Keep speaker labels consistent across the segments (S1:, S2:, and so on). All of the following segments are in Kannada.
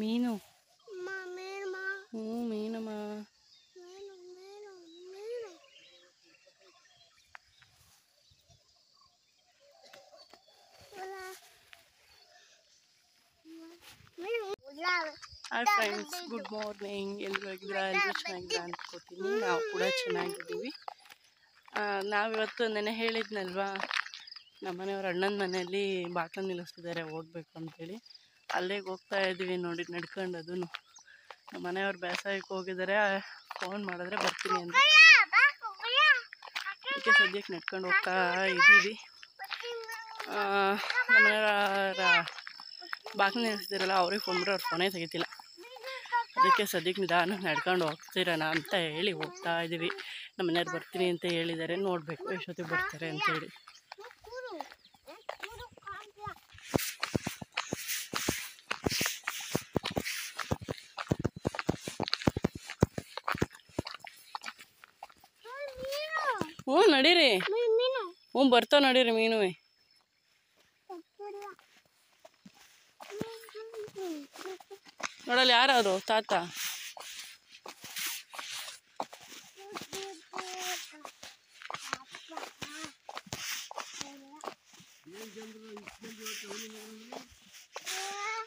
S1: ಮೀನು. ಹ್ಞೂ ಮೀನಮ್ಮ. ಹಾಯ್ ಫ್ರೆಂಡ್ಸ್ ಗುಡ್ ಮಾರ್ನಿಂಗ್ ಎಲ್ಲರೂ ಹೇಗಿದ್ದೀರಾ ಎಲ್ಲರೂ ಚೆನ್ನಾಗಿದ್ದೀರಾ ಅನ್ಕೋತೀನಿ. ನಾವು ಕೂಡ ಚೆನ್ನಾಗಿದ್ದೀವಿ. ನಾವಿವತ್ತು ನೆನೆ ಹೇಳಿದ್ನಲ್ವಾ ನಮ್ಮ ಮನೆಯವ್ರ ಅಣ್ಣನ ಮನೆಯಲ್ಲಿ ಬಾಟ್ಲ ನಿಲ್ಲಿಸ್ತಿದ್ದಾರೆ ಹೋಗ್ಬೇಕು ಅಂತೇಳಿ. ಅಲ್ಲಿಗೆ ಹೋಗ್ತಾ ಇದ್ದೀವಿ ನೋಡಿ ನಡ್ಕೊಂಡು ಅದೂ ನಮ್ಮ ಮನೆಯವ್ರು ಬೇಸಾಯಕ್ಕೆ ಹೋಗಿದ್ದಾರೆ ಫೋನ್ ಮಾಡಿದ್ರೆ ಬರ್ತೀನಿ ಅಂತ. ಅದಕ್ಕೆ ಸದ್ಯಕ್ಕೆ ನಡ್ಕೊಂಡು ಹೋಗ್ತಾ ಇದ್ದೀವಿ. ಆ, ನಮ್ಮ ಮನೆಯವರ ಬಾಗಿಲು ನಿಲ್ಲಿಸ್ತಿರಲ್ಲ ಅವ್ರಿಗೆ ಫೋನ್ ಮಾಡಿದ್ರೆ ಅವ್ರ ಫೋನೇ ತೆಗಿತಿಲ್ಲ. ಅದಕ್ಕೆ ಸದ್ಯಕ್ಕೆ ನಿಧಾನ ನಡ್ಕೊಂಡು ಹೋಗ್ತಿರೋಣ ಅಂತ ಹೇಳಿ ಹೋಗ್ತಾ ಇದ್ದೀವಿ. ನಮ್ಮ ಮನೆಯವ್ರು ಬರ್ತೀನಿ ಅಂತ ಹೇಳಿದ್ದಾರೆ ನೋಡಬೇಕು ಎಷ್ಟೊತ್ತಿಗೆ ಬರ್ತಾರೆ ಅಂತೇಳಿ ಹ್ಞೂ ನಡೀರಿ.
S2: ಮೀನು.
S1: ಹ್ಞೂ ಬರ್ತಾವ ನಡೀರಿ ಮೀನು ನೋಡಲ್ಲ ಯಾರು ತಾತ?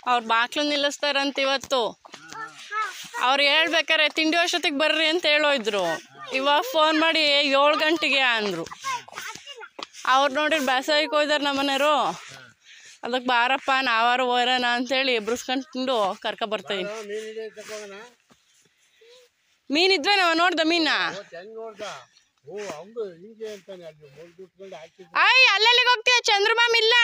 S1: ಅವ್ರು ಬಾಕ್ಲು ನಿಲ್ಲಿಸ್ತಾರಂತ ಇವತ್ತು. ಅವ್ರು ಹೇಳ್ಬೇಕಾರೆ ತಿಂಡಿ ಅಷ್ಟೊತ್ತಿಗೆ ಬರ್ರಿ ಅಂತ ಹೇಳೋಯ್ದ್ರು ಇವಾಗ ಫೋನ್ ಮಾಡಿ ಏಳು ಗಂಟೆಗೆ ಅಂದರು. ಅವ್ರು ನೋಡಿ ಬೇಸಾಯಕ್ಕೆ ನಮ್ಮ ಮನೆಯವರು. ಅದಕ್ಕೆ ಬಾರಪ್ಪ, ನಾವಾರು ಹೋರೋಣ ಅಂತೇಳಿ ಎಬ್ರಿಸ್ಕೊಂಡು ಕರ್ಕೊ ಮೀನು ಮೀನಿದ್ವೆ ನಾವು ನೋಡ್ದ ಮೀನ? ಆಯ್ ಅಲ್ಲೆಲ್ಲಿಗೆ ಹೋಗ್ತೀಯ? ಚಂದ್ರಮಾಮ್ ಇಲ್ಲ.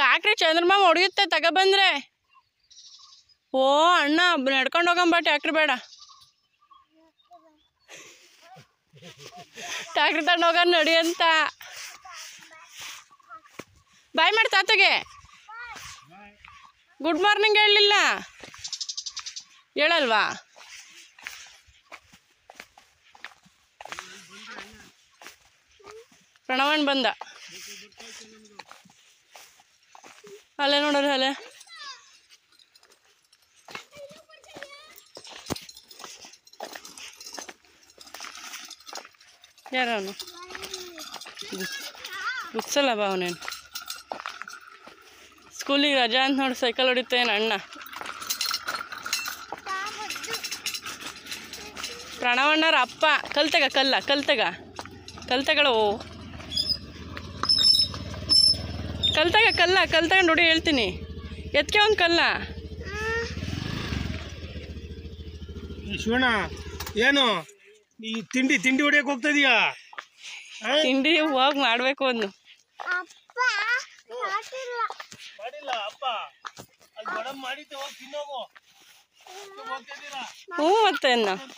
S1: ಟ್ಯಾಕ್ರಿ ಚಂದ್ರಮಾಮ್ ಹೊಡೆಯುತ್ತೆ? ತಗೊಬಂದ್ರೆ ಓ, ಅಣ್ಣ, ನಡ್ಕೊಂಡು ಹೋಗಂಬ ಟ್ಯಾಕ್ರಿ ಬೇಡ. ಟ್ಯಾಕ್ರಿ ತಗೊಂಡು ಹೋಗ ನಡಿ ಅಂತ. ಬಾಯ್ ಮಾಡಿ ತಾತಗೆ. ಗುಡ್ ಮಾರ್ನಿಂಗ್ ಹೇಳಲಿಲ್ಲ ಹೇಳಲ್ವಾ? ಪ್ರಣವಣ್ಣ ಬಂದ. ಅಲ್ಲೇ ನೋಡೋರು ಅಲ್ಲೇ. ಯಾರವನು? ಗುತ್ಸಲ್ಲ ಬಾ ಸ್ಕೂಲಿಗೆ ರಜಾ ಅಂತ ನೋಡಿ, ಸೈಕಲ್ ಹೊಡಿತೇನೆ ಅಣ್ಣ? ಪ್ರಣವಣ್ಣರ ಅಪ್ಪ. ಕಲ್ತಗ, ಕಲ್ಲ, ಕಲ್ತಗ. ಕಲ್ತಗಳು ಕಲ್ತಗ, ಕಲ್ಲ, ಕಲ್ತಗೊಂಡು ನೋಡಿ ಹೇಳ್ತೀನಿ. ಎತ್ಕೆ ಒಂದು ಕಲ್ಲ.
S3: ಏನು? ಈ ತಿಂಡಿ ತಿಂಡಿ ಹೊಡಿಯಕ್ ಹೋಗ್ತಾ ಇದೀಯಾ?
S1: ತಿಂಡಿ ಹೋಗ್ ಮಾಡಬೇಕು ಒಂದು.
S2: ಅಪ್ಪ ಕಾಟಿಲ್ಲ
S3: ಮಾಡಿಲ್ಲ ಅಪ್ಪ. ಅಲ್ಲಿ ಮೇಡಮ್ ಮಾಡಿದ್ದೆ ಹೋಗಿ ತಿನ್ನೋಗು. ಹೋಗ್ತಿದ್ದೀರಾ
S1: ಹ್ಞೂ ಮತ್ತೆ ಅನ್ನ ನೋಡಿ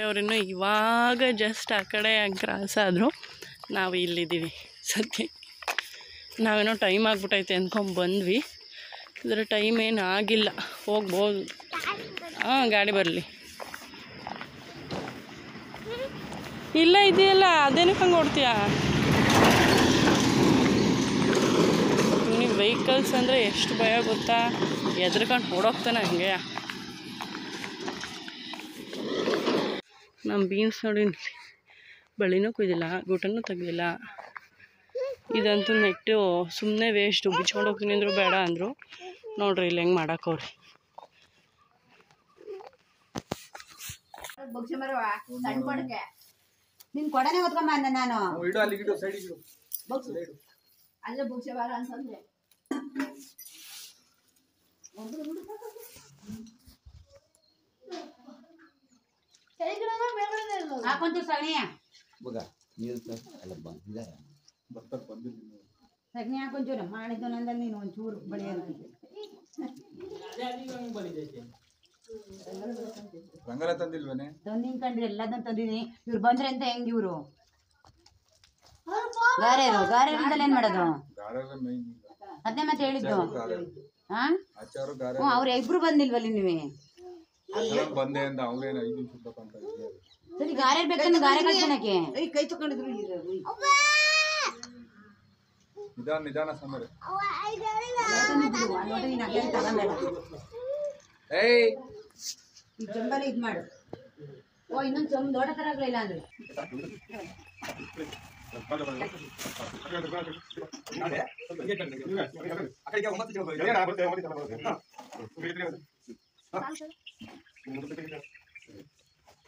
S1: ಅವರಿನ್ನು ಇವಾಗ ಜಸ್ಟ್ ಆ ಕಡೆ ಕ್ರಾಸ್ ಆದರು ನಾವು ಇಲ್ಲಿದ್ದೀವಿ. ಸದ್ಯ ನಾವೇನೋ ಟೈಮ್ ಆಗಿಬಿಟ್ಟೈತೆ ಅಂದ್ಕೊಂಡು ಬಂದ್ವಿ. ಇದರ ಟೈಮ್ ಏನು ಆಗಿಲ್ಲ. ಹೋಗ್ಬೋದು. ಹಾಂ, ಗಾಡಿ ಬರಲಿ. ಇಲ್ಲ, ಇದೆಯಲ್ಲ, ಅದೇನಕ್ಕೆ ಹಂಗೆ ಓಡ್ತೀಯ? ನೀವು ವೆಹಿಕಲ್ಸ್ ಅಂದರೆ ಎಷ್ಟು ಭಯ ಗೊತ್ತಾ? ಎದ್ರಕೊಂಡು ಓಡೋಗ್ತಾನೆ ಹಂಗೆ. ನಮ್ಮ ಬೀನ್ಸ್ ನೋಡಿ. ಬಳಿನೂ ಕುಯ್ದಿಲ್ಲ ಗುಟನೂ ತೆಗ್ದಿಲ್ಲ. ಇದಂತೂ ನೆಟ್ಟು ಸುಮ್ಮನೆ ವೇಸ್ಟು ಬಿಚ್ಕೊಂಡು ಹೋಗ್ತೀನಿ ಅಂದರು ಬೇಡ ಅಂದರು. ನೋಡ್ರಿ ಇಲ್ಲಿ ಹೆಂಗೆ
S4: ಮಾಡಾಕೋರಿ ನಿನ್ ಕೊಡನೆ ಹೊತ್ಕೊಂಬ ಅಂದೆ ನಾನು. ಬೊಗ್ಸು. ಅಲ್ಲೇ ಬೊಗ್ಸೆ ಬಾರ ಅಂತಂದ್ರೆ ಹಾಕೊಂತೀವಿ ಸಗಣಿ. ಸಗಣಿ ಹಾಕೊಂಚೂರು ಮಾಡಿದ್ದು ನಂದಲ್ಲಿ ನೀನು ಒಂಚೂರು ಬಳಿಯೋದು
S5: ರಂಗಲ ತಂದಿಲ್ವೇನೆ?
S4: ತಂದಿನ್ ಕಂಡ್ರಿ ಎಲ್ಲದನ್ನ ತಂದಿನಿ. ಇವ್ರು ಬಂದ್ರೆ ಅಂತ ಹೆಂಗ್ ಇವ್ರು? ಗಾರೆರು ಏನ್ ಮಾಡೋದು? ಮತ್ತೆ ಹೇಳಿದ್ದು. ಹಾ ಅವ್ರ ಇಬ್ರು ಬಂದಿಲ್ವಲ್ಲಿ ನೀವೇ?
S5: ಬಂದೆ ಅಂತ ಅವ್ರೇನ ಐದು
S4: ಸರಿ ಗಾರೆ ಬೇಕಂದ್ರೆ ಗಾರೆ ಕಳ್ಸೋಣಕ್ಕೆ
S6: ಕೈ ತಕೊಂಡಿದ್ರು
S5: ನಿಧಾನ ನಿಧಾನ ಸಮರ. ಏಯ್.
S4: ಈ ಚೊಂಬಲ್ಲಿ ಇದು ಮಾಡು. ಓ ಇನ್ನೊಂದು ಚಮ್ ದೊಡ್ಡ ತರ ಆಗ್ಲಿಲ್ಲ ಅಂದ್ರೆ.
S6: ಅಲ್ಲಿ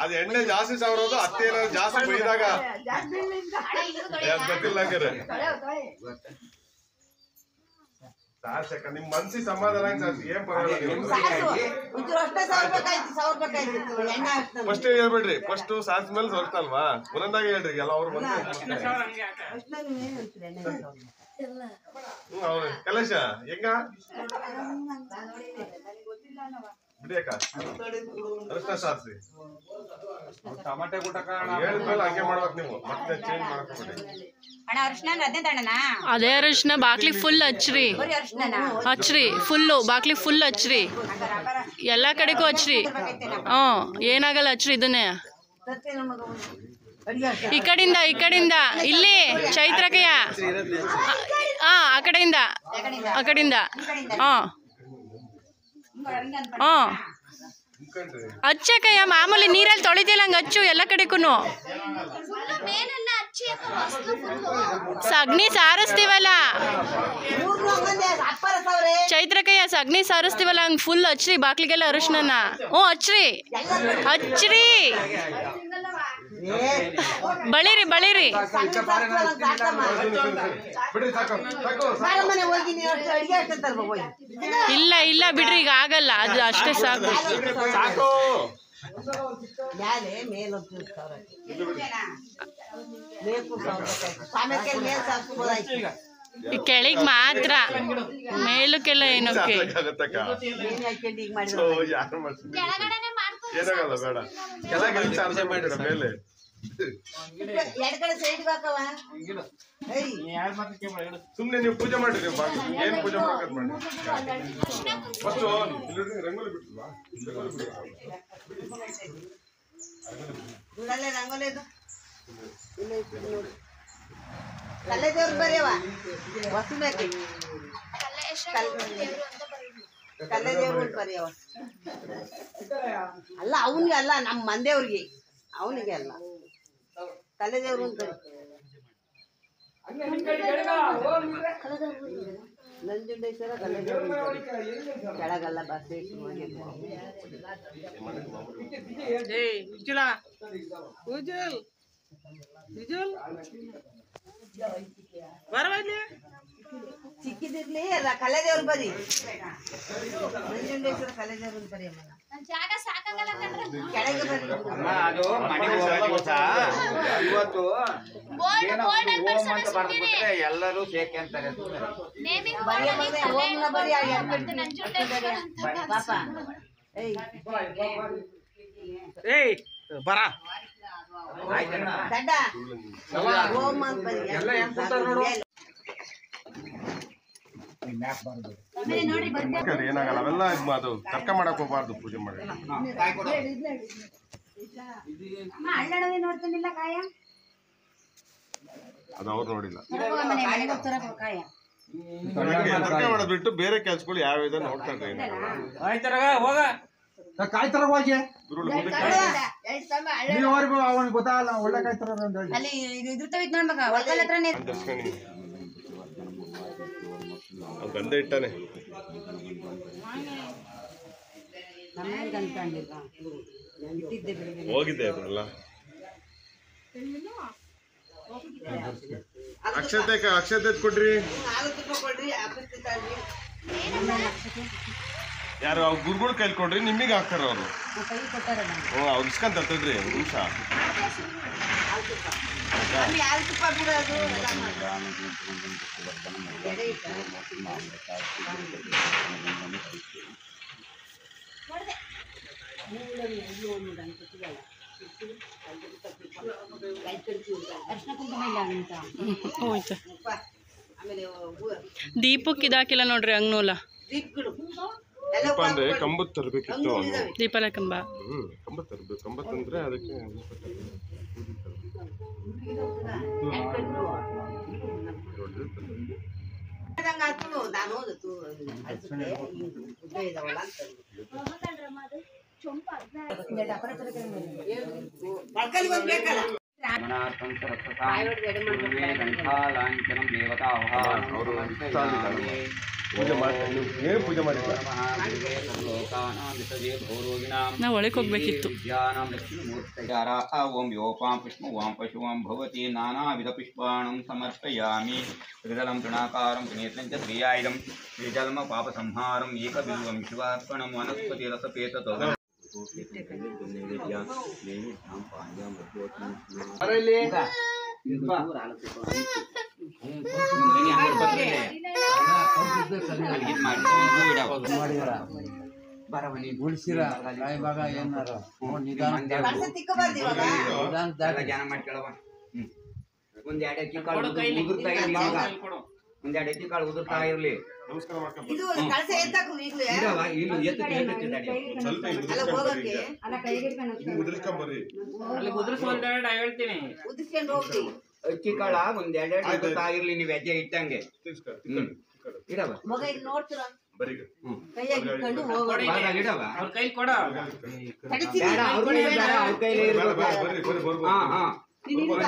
S7: ಅದು ಎಣ್ಣೆ ಜಾಸ್ತಿ ಸಾವಿರೋದು ಅತ್ತೆ ಏನಾದ್ರು ಜಾಸ್ತಿ ಬೈದಾಗ ಗೊತ್ತಿಲ್ಲ ನಿಮ್ ಮನ್ಸಿಗೆ ಸಮಾಧಾನ ಏನ್ ಪರವಾಗಿಲ್ಲ ಫಸ್ಟ್ ಹೇಳ್ಬೇಡ್ರಿ ಫಸ್ಟ್ ಸಾಸ್ ಮೇಲೆ ಸೊರ್ತಲ್ವಾ ಒಂದೊಂದಾಗ ಹೇಳ್ರಿ ಎಲ್ಲ ಅವ್ರು ಬಂದು ಹ್ಮ್ ಅವ್ರು ಕಲೇಶ ಹೆಂಗ ಬಿಡಿಯಕ್ಕ ಅರಷ್ಟ ಸಾರ್ಸಿ
S5: ಟಮಾಟೆ ಊಟ ಕಾರಣ
S7: ಹೇಳಿದ್ಮೇಲೆ ಹಂಗೆ ಮಾಡ್ಬೇಕು ನೀವು. ಮತ್ತೆ ಚೇಂಜ್ ಮಾಡ್ಕೊಬೇಡಿ.
S4: ಅದೇ ತಣ್ಣನ?
S1: ಅದೇ ಅರಿಶಿನ ಬಾಕ್ಲಿ ಫುಲ್
S4: ಅರ್ಶನ
S1: ಹಚ್ರಿ ಫುಲ್ಲು ಬಾಕ್ಲಿ ಫುಲ್ ಹಚ್ರಿ ಎಲ್ಲ ಕಡೆಗೂ ಹಚ್ರಿ ಹ್ಞೂ ಏನಾಗಲ್ಲ ಹಚ್ರಿ ಇದನ್ನೇ. ಈ ಕಡೆಯಿಂದ ಈ ಕಡೆಯಿಂದ. ಇಲ್ಲಿ ಚೈತ್ರಕಯ್ಯ ಹಾಂ ಆ ಕಡೆಯಿಂದ ಆ ಕಡೆಯಿಂದ. ಹಾಂ ಹಾಂ ಹಚ್ಚಕ್ಕಯ್ಯ ಮಾಮೂಲಿ ನೀರಲ್ಲಿ ತೊಳಿತಿಲ್ಲ ಹಂಗೆ ಹಚ್ಚು ಎಲ್ಲ ಕಡೆಗೂ. ಸಗಣಿ ಸಾರಿಸ್ತೀವಲ್ಲ? ಚೈತ್ರಕಯ್ಯ ಸಗ್ನಿ ಸಾರಿಸ್ತೀವಲ್ಲ? ಹಂಗೆ ಫುಲ್ ಹಚ್ರಿ ಬಾಕ್ಲಿಗೆಲ್ಲ ಅರಿಶಿನ ಹ್ಞೂ ಹಚ್ರಿ ಹಚ್ರಿ ಬಳಿರಿ ಬಳಿರಿ. ಇಲ್ಲ ಇಲ್ಲ ಬಿಡ್ರಿ ಈಗ ಆಗಲ್ಲ ಅದು ಅಷ್ಟೇ ಸಾಕು. ಕೆಳಗೆ ಮಾತ್ರ. ಮೇಲಕ್ಕೆಲ್ಲ ಏನಕ್ಕೆ?
S7: ಆಗತ್ತಕ್ಕ
S6: ಏನ್ ಹಾಕ್ಕೊಂಡು ಈಗ
S7: ಓ
S6: ಮಾಡಿದ್ರು
S7: ಯಾರು ಮಾಡ್ಸಿದ್ರು
S2: ಕೆಳಗಡೆನೆ ಮಾಡ್ಕೊ
S7: ಏನಾಗಲ್ಲ ಬೇಡ. ಕೆಳಗೆ ಚಾರ್ಜ್ ಮಾಡಿರ ಮೇಲೆ
S6: ಎರಡ್ ಕಡೆ ಸೈಡ್ ಹಾಕವ ಏಯ್
S7: ಸುಮ್ನೆ ನೀವು ಪೂಜೆ ಮಾಡ್ರಿ ನೀವು ಬಾಗಿ ಏನ್ ಪೂಜೆ ಮಾಡ್ಕೊಂಡ್ ಮಾಡಿ ಫಸ್ಟ್ ರಂಗೋಲಿ ಬಿಟ್ಟಿಲ್ವಾ ರಂಗೋಲಿ ಬಿಟ್ಟಿಲ್ವಾ?
S6: ಇಲ್ಲಲ್ಲೇ ರಂಗೋಲಿ ಇದು ಇಲ್ಲ ಇದು ನೋಡಿ ಕಲ್ಲೆ ದೇವ್ರ ಬರೆಯವ ವಸು ಬೇಕು ಕಲ್ಲೆ ದೇವ್ರ ಅವ ಅಲ್ಲ ಅವನಿಗೆ ಅಲ್ಲ ನಮ್ಮ ಮಂದೇವ್ರಿಗೆ. ಅವನಿಗೆ ಅಲ್ಲ. ಕಲ್ಲೆ ದೇವ್ರು ಅಂತ ನಂಜುಂಡೇಶ್ವರ ಕಲ್ಲೆ ದೇವ್ರು ಕೆಳಗಲ್ಲ ಬಸ್ ಚಿಕ್ಕಿದಿರ್ಲಿ ಅಲ್ಲ ಕಲೆದೇವ್ರು ದೇವ್ರ ಬರಿ ನಂಜುಂಡೇಶ್ವರ ದೇವ್ರ
S2: ಜಾಗ ಸಾಕಾಗಲ್ಲ.
S6: ಕೆಳಗೆ ಬರಿ
S8: ಅದು ಇವತ್ತು ಏನೋ ಅಂತ ಬರ್ದ್ಬಿಟ್ರೆ ಎಲ್ಲರೂ ಸೇಕೆ ಅಂತಾರೆ
S6: ಬರಿ ಆ ಎರಡು
S2: ಅಂತ
S6: ಪಾಪ. ಏಯ್.
S3: ಏಯ್ ಬರ.
S6: ಅಂತ ಬರಿ.
S8: ಎಲ್ಲ ಹೆಂಗ್ ಕೂತಾರ್ ನೋಡು.
S7: ಏನಾಗಲ್ಲ ಅವೆಲ್ಲ ಇದ್ ಅದು ತರ್ಕ ಮಾಡಕ್ ಹೋಗ್ಬಾರ್ದು ಪೂಜೆ ಮಾಡಿ. ಅದು ಅವ್ರು ನೋಡಿಲ್ಲ. ತರ್ಕ ಮಾಡೋದ್ ಬಿಟ್ಟು ಬೇರೆ ಕೆಲ್ಸಗಳು ಯಾವ ಇದೆ ನೋಡ್ತಾ ಇದ್ದಾರೆ.
S5: ಕಾಯಿ ತರ ಹೋಗಿ. ಅವನಿಗೆ ಗೊತ್ತಾಗಲ್ಲ ಒಳ್ಳೆ ಕಾಯಿ
S7: ಗಂಧ ಇಟ್ಟಾನೆ. ಹೋಗಿದ್ದೆ ಅದೆಲ್ಲ ಅಕ್ಷತೆ ಅಕ್ಷತೆ ಕೊಡ್ರಿ. ಯಾರು, ಅವ್ರ ಗುರುಗಳು ಕೈಲಿ ಕೊಡ್ರಿ ನಿಮಗೆ ಹಾಕ್ತಾರ ಅವರು. ಹ್ಞೂ ಅವ್ರು ಇಸ್ಕೊಂತ ತದ್ರಿ ಒಂದು ನಿಮಿಷ.
S1: ದೀಪಕ್ಕೆ ಇದಾಕಿಲ್ಲ ನೋಡ್ರಿ ಅಂಗ್ನೂಲ
S7: ದೀಪ ಅಂದ್ರೆ. ಕಂಬತ್ ತರಬೇಕಿತ್ತು.
S1: ದೀಪಲ ಕಂಬ.
S7: ಕಂಬ ಕಂಬತ್ ತರಬೇಕು. ಕಂಬತ್ ಅಂದ್ರೆ ಅದಕ್ಕೆ ದೀಪ ತರ್ಬೇಕು.
S6: ಇದಂಗ್ ಆತು, ನಾನು ಓದಿತು, ಅಳ್ಸುತ್ತೆ, ಹಿಂಗ್ ಉದ್ದ ಇದಾವಲ್ಲ ಅಂತ.
S7: ಪೂಜೆ ಮಾಡ್ತಾರೆ ನೀವು ಏನು ಪೂಜೆ ಮಾಡಿಲ್ಲ
S1: ನಾವು ಒಳಗೆ ಹೋಗ್ಬೇಕಿತ್ತು
S8: ಓಂ ಯೋಪಾಂ ಪುಷ್ಪ ವಾಂ ಪಶುವಾಂ ಭವತಿ ನಾನಾವಿಧ ಪುಷ್ಪಾಣಂ ಸಮರ್ಪಯಾಮಿ ತ್ರಿದಲಂ ತೃಣಾಕಾರಂ ತ್ರಿನೇತ್ರಂ ಚ ಶ್ರೀಯಾಯುಧಂ ಶ್ರೀಜಲಮ ಪಾಪ ಸಂಹಾರಂ ಏಕಬಿಲ್ವಂ ಶಿವಾರ್ಪಣಂ ವನಸ್ಪತಿ ರಸಪೇತ
S6: ಕಳ್ಸ ತಿಕ್ಕಬಾರ್ದು ಇವಾಗ
S8: ಜ್ಞಾನ ಮಾಡ್ಕೊಳ್ಳವ ಒಂದ್ ಎರಡು ಅಕ್ಕಿ ಕಾಳು. ಉದುರ್ತಾ ಇರ್ಲಿ ಈಗ. ಒಂದ್ ಎರಡು ಅಕ್ಕಿ ಕಾಳು ಉದುರ್ತಾ ಇರ್ಲಿ
S6: ಇದು ಕಳ್ಸ
S8: ಅಕ್ಕಿ ಕಾಳ ಒಂದ್ ಎರಡೆರಡು ಉದುರ್ತಾ ಇರ್ಲಿ ನೀವು ಹೆಜ್ಜೆ ಇಟ್ಟಂಗೆ. ಹ್ಮ್. ಇಡವ
S6: ಮಗ ಇಲ್ಲಿ ನೋಡ್ತೀರ?
S7: ಬರೀ
S6: ಕೈಯಾಗಿ ಇಟ್ಕೊಂಡು ಹೋಗೋದು
S8: ಬಾದಾಗ ಇಡವ
S6: ತಡಿತೀನಿ.
S8: ಬೇಡ ಅವ್ರ ಕೈಲೇ ಬೇಡ ಅವ್ರ ಕೈಲೇ ಇರ್ಬೇಕು.
S7: ಬರ್ರಿ ಬರ್ರಿ ಬರ್ರಿ
S8: ಹಾ ಹಾ.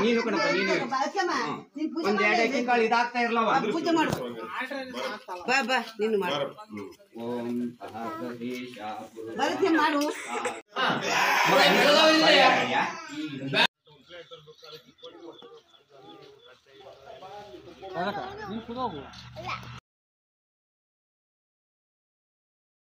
S8: ನೀನು ಕಣಪ್ಪ ನೀನು
S6: ಬಾಳಕಮ್ಮ, ನೀನ್ ಪೂಜೆ
S8: ಒಂದ್ ಎರಡು ಅಕ್ಕಿ ಕಾಳು ಇದಾಗ್ತಾ ಇರ್ಲವ
S6: ಪೂಜೆ ಮಾಡು. ಬಾ ಬಾ. ನೀನು ಮಾಡು.
S8: ಓಂ ಸಹಸ್ರೇಶ
S6: ಮಾಡು
S8: 来来来，您吃豆。